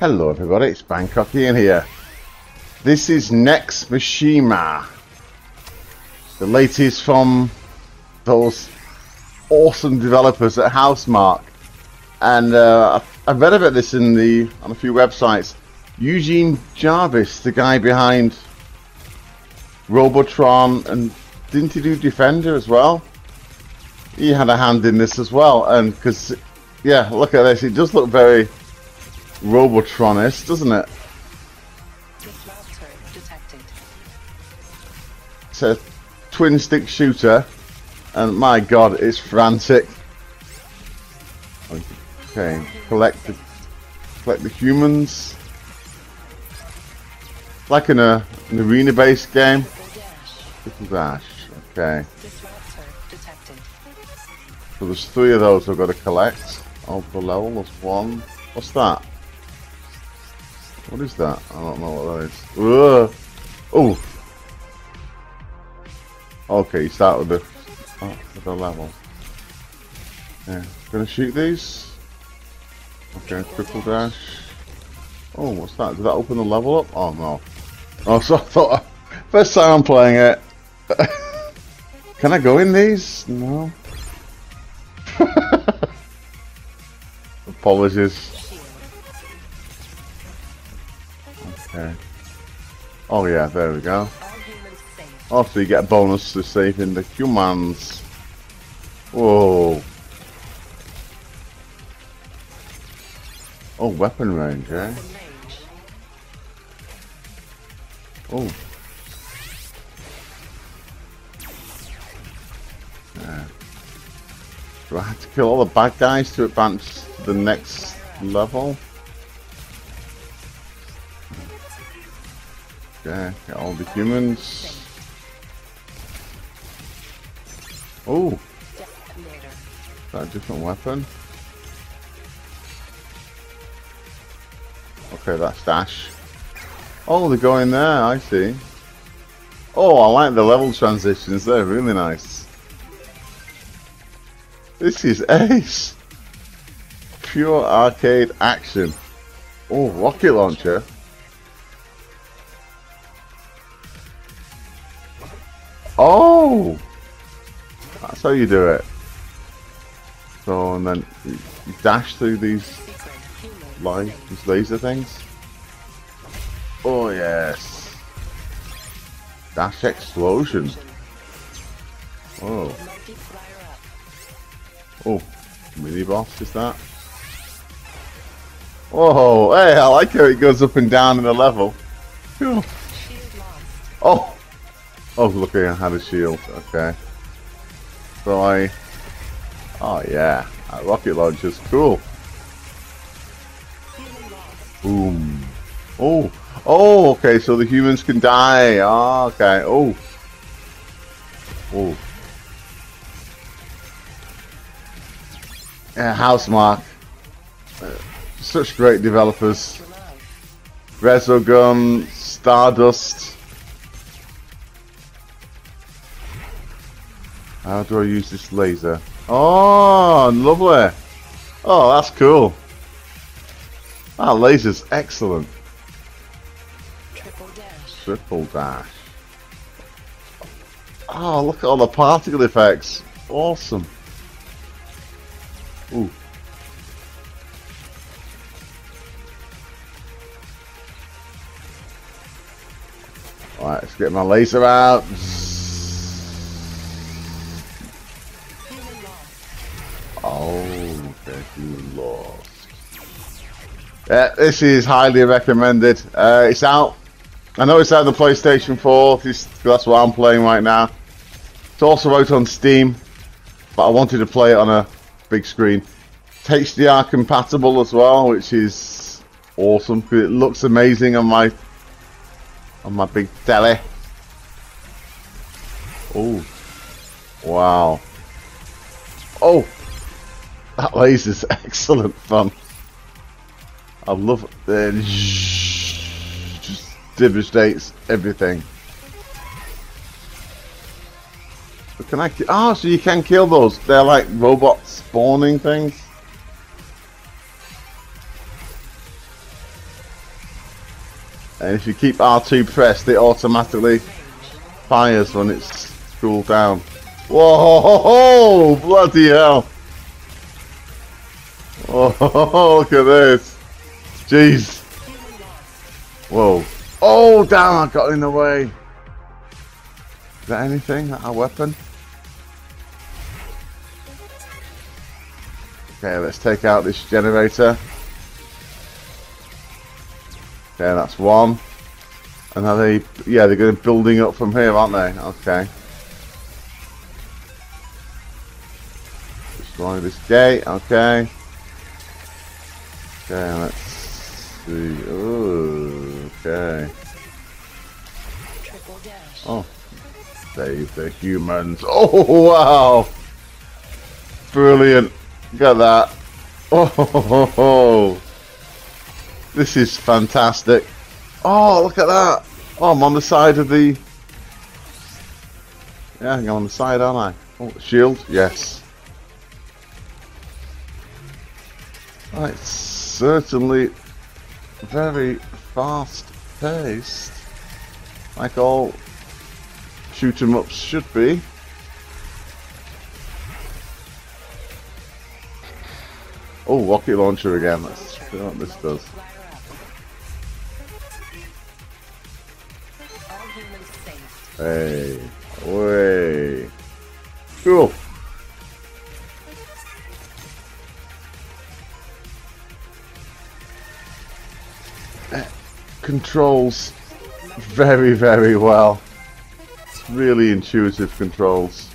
Hello everybody, it's Bangkokian here. This is Nex Machina. The latest from those awesome developers at Housemarque. And uh, I've read about this in the on a few websites. Eugene Jarvis, the guy behind Robotron, and didn't he do Defender as well? He had a hand in this as well, and because yeah, look at this, it does look very Robotronist, doesn't it? It's a twin stick shooter, and my god, it's frantic. Okay, collect the collect the humans. Like in a an arena based game. Dash. Okay. So there's three of those I've got to collect. Oh, below there's one. What's that? What is that? I don't know what that is. Oh. Okay, you start with the oh, with the level. Yeah, gonna shoot these. Okay, triple dash. Oh, what's that? Did that open the level up? Oh no. Oh, so I thought first time I'm playing it. Can I go in these? No. Apologies. Okay. Oh yeah, there we go. All humans safe. Oh, so you get a bonus to saving the humans. Whoa. Oh, weapon range, eh? Oh. Do I have to kill all the bad guys to advance to the next level? Okay, all the humans. Oh, is that a different weapon? Okay, that's dash. Oh, they're going there, I see. Oh, I like the level transitions, they're really nice. This is ace! Pure arcade action. Oh, rocket launcher. That's how you do it. So, and then you dash through these light, these laser things. Oh yes. Dash explosion. Oh, oh, mini boss is that? Whoa, hey, I like how it goes up and down in the level. Oh, oh, look, I had a shield. Okay. So I, oh yeah, that rocket launcher's cool. Boom. Oh. Oh, okay, so the humans can die. Oh, okay. Oh. Oh. Yeah, Housemarque. Uh, such great developers. Resogun, Stardust. How do I use this laser? Oh, lovely. Oh, that's cool. That laser's excellent. Triple dash. Triple dash. Oh, look at all the particle effects. Awesome. Ooh. Alright, let's get my laser out. Yeah, this is highly recommended. Uh, it's out. I know it's out on the PlayStation 4. This, that's what I'm playing right now. It's also out on Steam, but I wanted to play it on a big screen. It's HDR compatible as well, which is awesome because it looks amazing on my on my big telly. Oh, wow! Oh, that laser's excellent fun. I love. Uh, just devastates everything. Can I? Ah, so you can kill those. They're like robot spawning things. And if you keep R2 pressed, it automatically fires when it's cooled down. Whoa, bloody hell. Oh, look at this. Jeez. Whoa. Oh, damn, I got in the way. Is that anything? That a weapon? Okay, let's take out this generator. Okay, that's one. And are they, yeah, they're going to building up from here, aren't they? Okay. Destroy this gate, okay. Okay, let's see. Ooh, okay. Oh, save the humans. Oh, wow. Brilliant. Look at that. Oh, this is fantastic. Oh, look at that. Oh, I'm on the side of the... Yeah, I'm on the side, aren't I? Oh, shield? Yes. It's certainly very fast paced. Like all shoot 'em ups should be. Oh, rocket launcher again. Let's see what this does. Hey, way. Cool. Controls very, very well. It's really intuitive controls.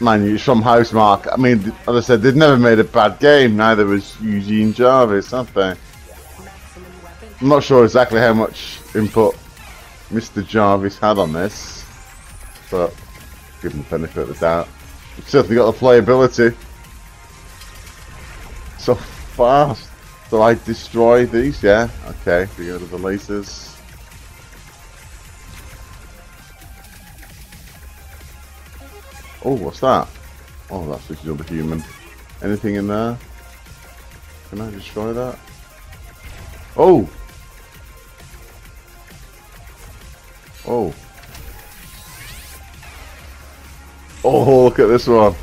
Man, it's from Housemarque. I mean, as I said, they've never made a bad game. Neither was Eugene Jarvis, have they? I'm not sure exactly how much input Mr. Jarvis had on this, but give him the benefit of the doubt. Certainly got the playability. So fast. So I destroy these, yeah? Okay, we go to the lasers. Oh, what's that? Oh, that's just another human. Anything in there? Can I destroy that? Oh! Oh. Oh, look at this one.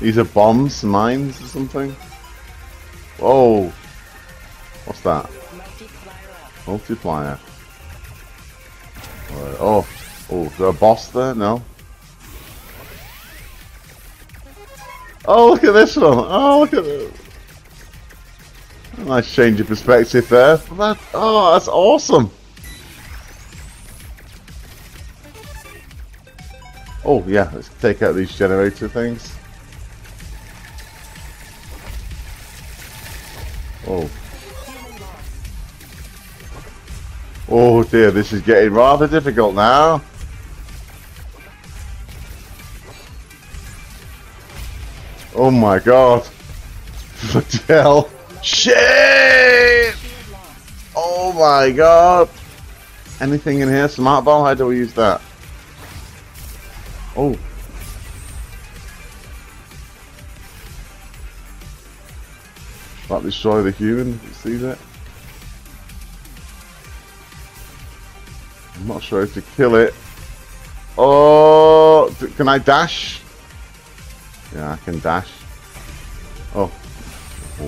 These are bombs, mines, or something. Oh. What's that? Multiplier. Alright, Oh. Oh, is there a boss there? No. Oh, look at this one. Oh, look at this. Nice change of perspective there. That, oh, that's awesome. Oh, yeah, let's take out these generator things. Oh dear, this is getting rather difficult now. Oh my god. Bloody hell. Shit! Oh my god. Anything in here? Smart ball? How do we use that? Oh. That destroy the human? See that? I'm not sure how to kill it. Oh, can I dash? Yeah, I can dash. Oh,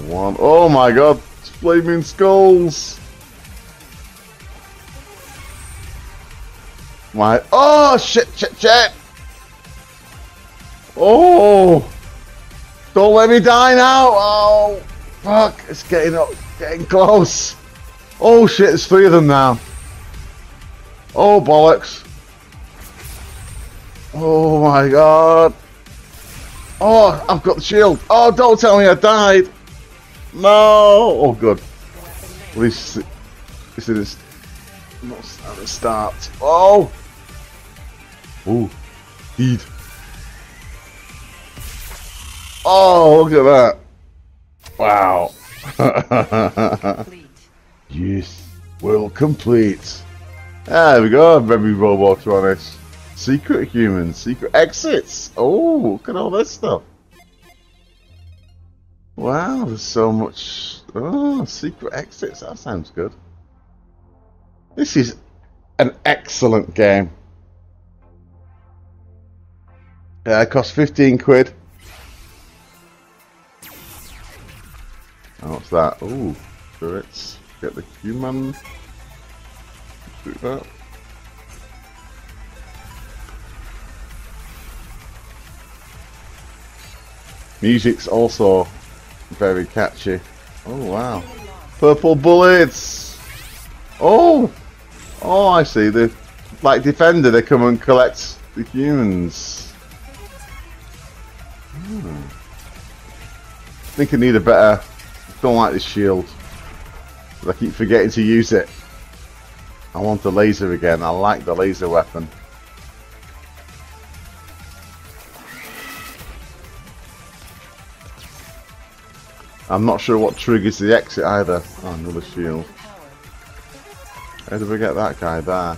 one. Oh my god, it's flaming skulls. My, oh shit, shit, shit. Oh, don't let me die now. Oh, fuck, it's getting up, getting close. Oh shit, there's three of them now. Oh bollocks. Oh my god. Oh, I've got the shield. Oh, don't tell me I died. No. Oh, good. At least this is not at the start. Oh. Oh. Heed. Oh, look at that. Wow. Yes. Well complete. Ah, there we go. Very robots on. Secret humans, secret exits. Oh, look at all this stuff. Wow, there's so much. Oh, secret exits. That sounds good. This is an excellent game. Uh, it costs 15 quid. Oh, what's that? Ooh, spirits. Get the human. Do that. Music's also very catchy. Oh wow. Purple bullets! Oh! Oh, I see. The like defender, they come and collect the humans. Hmm. I think I need a better. Don't like this shield. I keep forgetting to use it. I want the laser again. I like the laser weapon. I'm not sure what triggers the exit either. Oh, another shield. How did we get that guy there?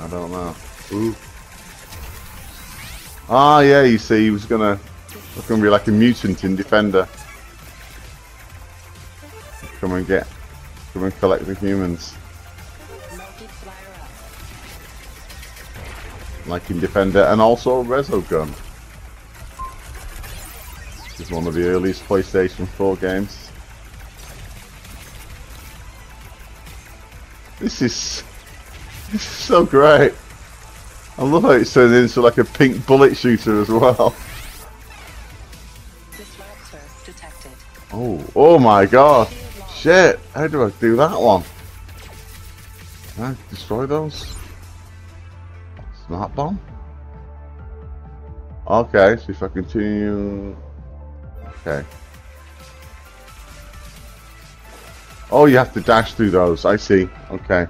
I don't know. Ooh. Ah, yeah, you see, he was gonna, was gonna be like a mutant in Defender. Come and get, come and collect the humans. Like in Defender, and also Resogun. This is one of the earliest PlayStation 4 games. This is this is so great. I love how it's turned into like a pink bullet shooter as well. Oh, oh my god. Shit, how do I do that one? Can I destroy those? Smart bomb? Okay, so if I continue... Okay. Oh, you have to dash through those, I see. Okay.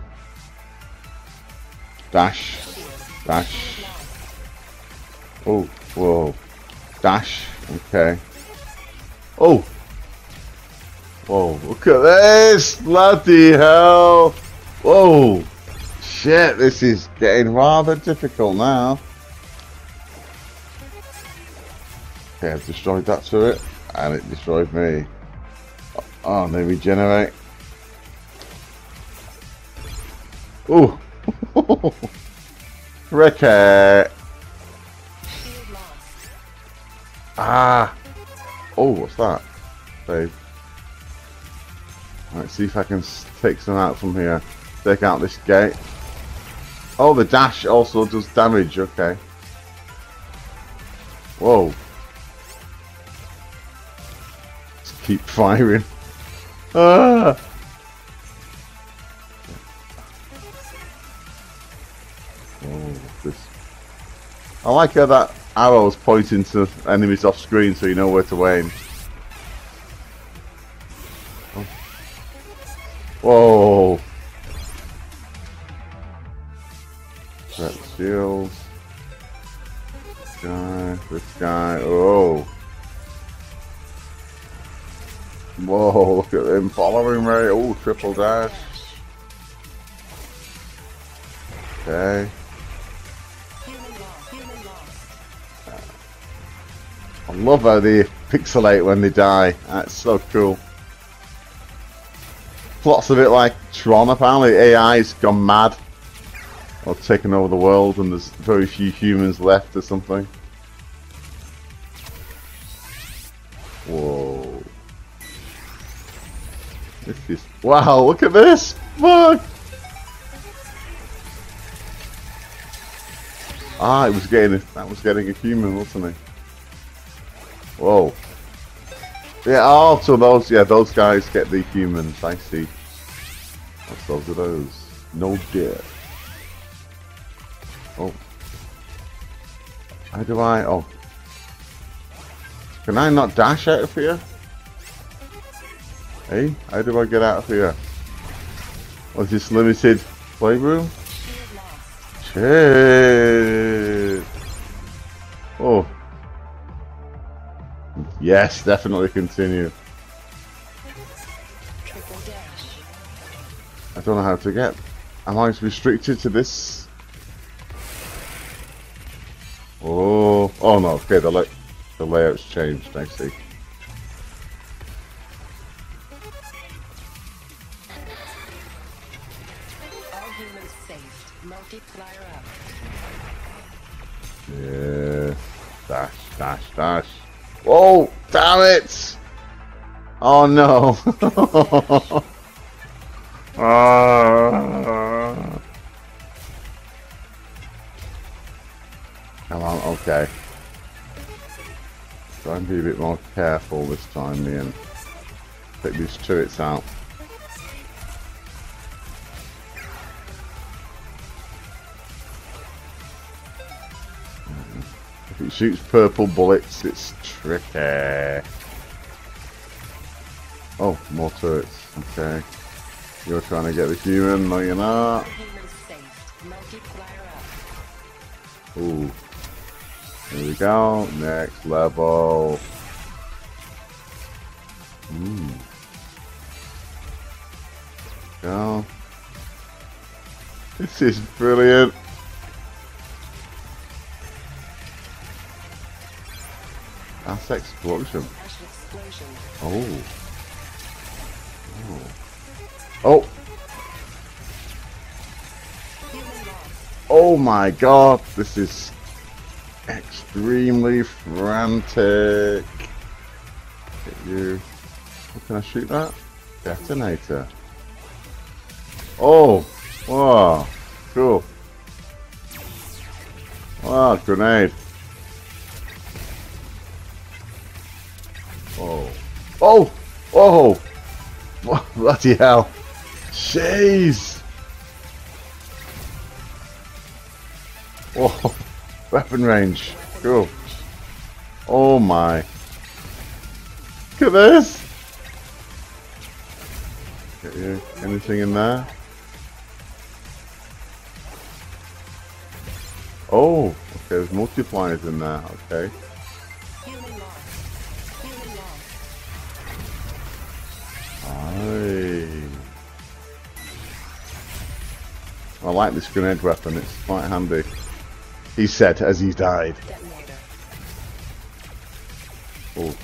Dash. Dash. Oh, whoa. Dash. Okay. Oh! Whoa, look at this! Bloody hell! Whoa! Shit, this is getting rather difficult now. Okay, I've destroyed that turret, and it destroyed me. Oh, they regenerate. Ooh! Shield lost. Ah! Oh, what's that? Save. Let's see if I can take some out from here. Take out this gate. Oh, the dash also does damage. Okay. Whoa. Just keep firing. Ah! Oh, this. I like how that arrow is pointing to enemies off screen so you know where to aim. Oh. Whoa! Shields. This guy, this guy, oh! Whoa, look at him following me. Oh, triple dash. Okay. I love how they pixelate when they die. That's so cool. Plots a bit like Tron apparently. AI's gone mad. Or taken over the world and there's very few humans left or something. Whoa. This is wow, look at this! Fuck! Ah, it was getting a, that was getting a human, wasn't it? Whoa. Yeah, oh, so those, yeah, those guys get the humans, I see. What's those are those? No death. Oh. How do I, oh. Can I not dash out of here? Hey, how do I get out of here? Was this limited playroom? Shit. Oh. Yes, definitely continue. I don't know how to get. Am I restricted to this? Oh, no. Okay, the the layout's changed. I see. Yeah. Dash, dash, dash. Whoa! Damn it! Oh no! Ah. Come on, okay. Try and be a bit more careful this time, Ian. Take these turrets out. If it shoots purple bullets, it's tricky. Oh, more turrets. Okay. You're trying to get the human, no you're not. humans saved. Multiplier up. Ooh. Here we go. Next level. Hmm. Ooh. Go. This is brilliant. That's explosion. Oh. Oh. Oh. Oh my god. This is extremely frantic. Hit you. Oh, can I shoot that? Detonator. Oh. Wow. Cool. Wow, grenade. Oh. Oh! Oh! Bloody hell. Jeez! Oh, weapon range. Cool. Oh my. Look at this! Anything in there? Oh, okay, there's multipliers in there, okay. Aye. I like this grenade weapon, it's quite handy. He said as he died. Oh.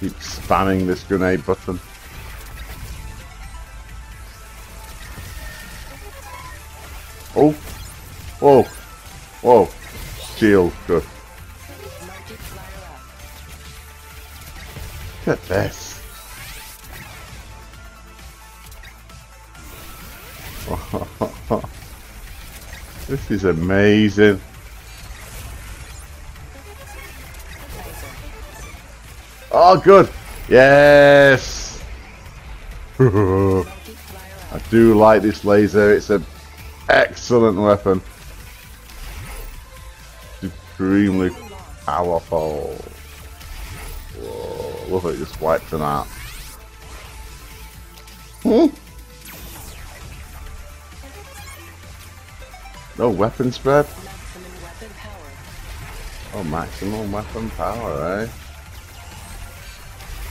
Keep spamming this grenade button. Oh! Whoa! Whoa! Shield, good. Look at this. This is amazing. Oh, good. Yes. I do like this laser. It's an excellent weapon. Supremely powerful. Whoa, love it, just wiped them out. Hmm? No weapon spread? Oh, maximum weapon power, eh?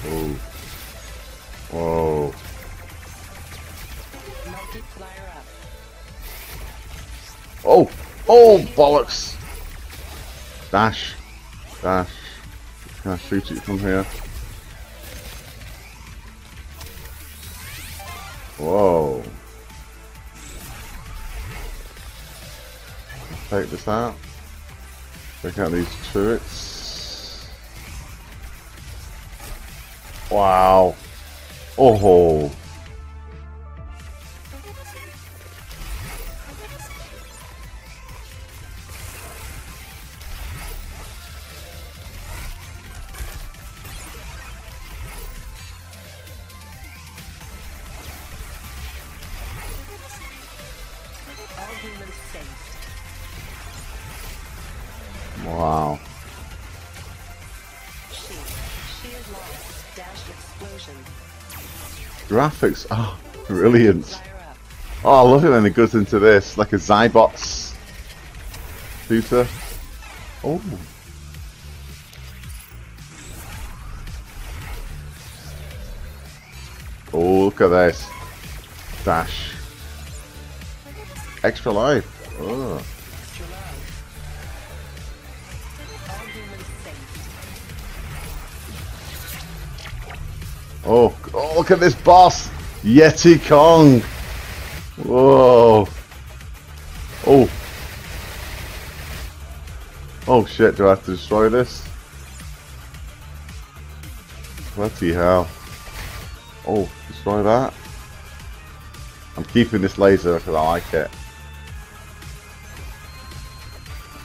Whoa. Whoa. Oh! Oh, bollocks! Dash. Dash. Can I shoot it from here? Whoa. Take this out. Check out these turrets. Wow. Oh. All Graphics are brilliant. Oh, I love it when it goes into this, like a Zybots shooter. Oh. Oh, look at this. Dash. Extra life. Oh. Oh, oh, look at this boss! Yeti Kong! Whoa! Oh! Oh shit, do I have to destroy this? Bloody hell. Oh, destroy that. I'm keeping this laser because I like it.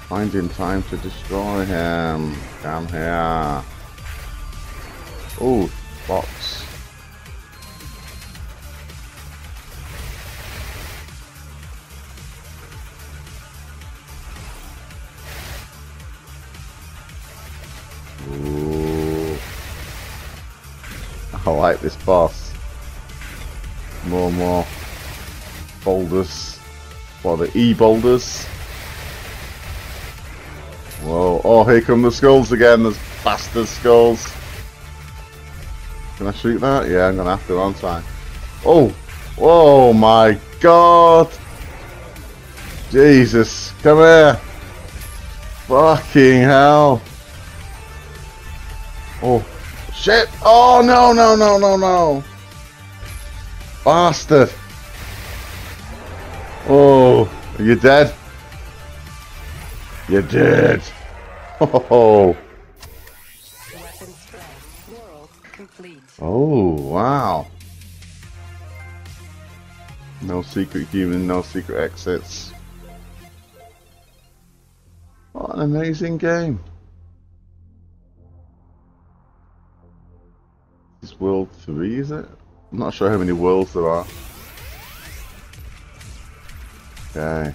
Finding time to destroy him. Down here. Oh, box. Ooh. I like this boss. More and more boulders. Well, the E boulders. Whoa. Oh, here come the skulls again. There's bastard skulls. Can I shoot that? Yeah, I'm gonna have to, aren't I? Oh! Oh my god! Jesus, come here! Fucking hell! Oh, shit! Oh no, no, no, no, no! Bastard! Oh, are you dead? You're dead! Oh, oh, wow. No secret human, no secret exits. What an amazing game. World 3, is it? I'm not sure how many worlds there are. Okay.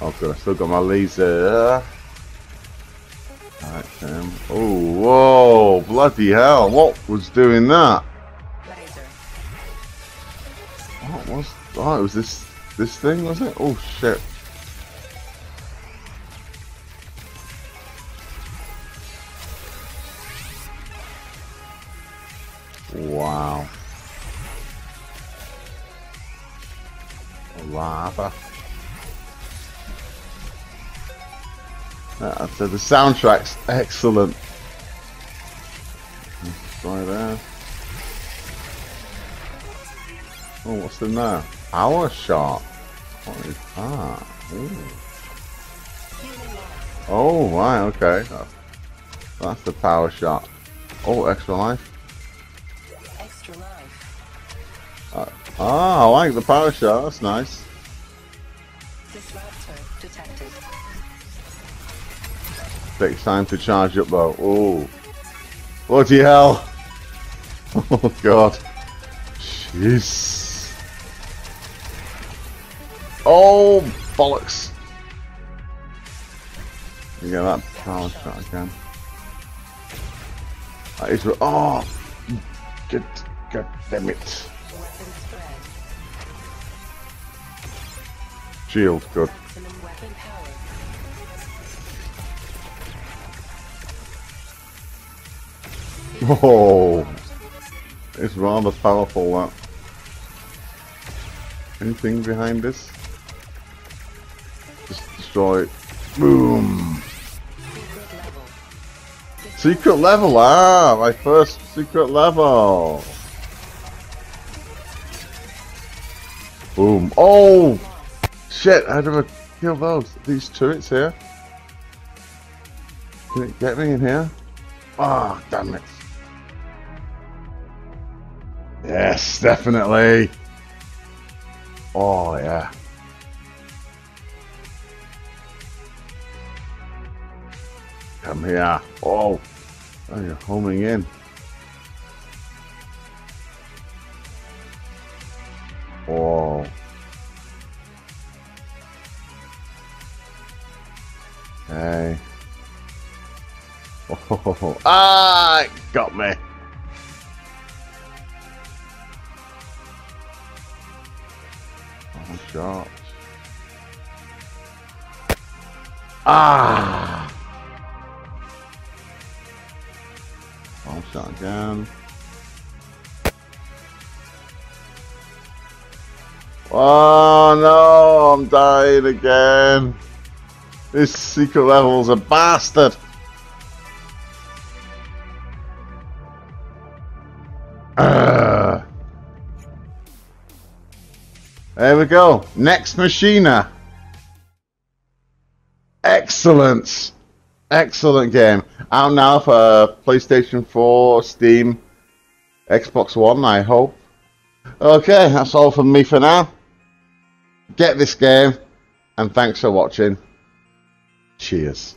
Oh good, I still got my laser. Alright, um, oh, whoa, bloody hell, what was doing that? Laser. What was, oh, it was this, this thing, was it? Oh shit. Wow. Lava. Uh, so the soundtrack's excellent. Right there. Oh, what's in there? Power shot. What is that? Ooh. Oh, right, okay. That's the power shot. Oh, extra life. Ah, I like the power shot. That's nice. Takes time to charge up though. Oh, bloody hell! Oh god. Jeez. Oh bollocks! You get that power shot again. That is. Oh. God damn it. Shield, good. Oh, it's rather powerful that. Anything behind this? Just destroy it. Boom! Secret level, ah, my first secret level. Boom. Oh! Shit, how do I kill those? These turrets here? Can it get me in here? Ah, damn it. Yes, definitely. Oh, yeah. Come here. Oh, oh you're homing in. Oh. Hey. Oh, ah, got me. Oh, shots. Ah. One shot again. Oh no, I'm dying again. This secret level's a bastard! Uh. There we go. Nex Machina. Excellence. Excellent game. Out now for PlayStation 4, Steam, Xbox One, I hope. Okay, that's all from me for now. Get this game, and thanks for watching. Cheers.